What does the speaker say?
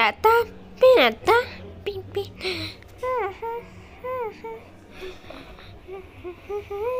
Pinata, pinata, pin, pin.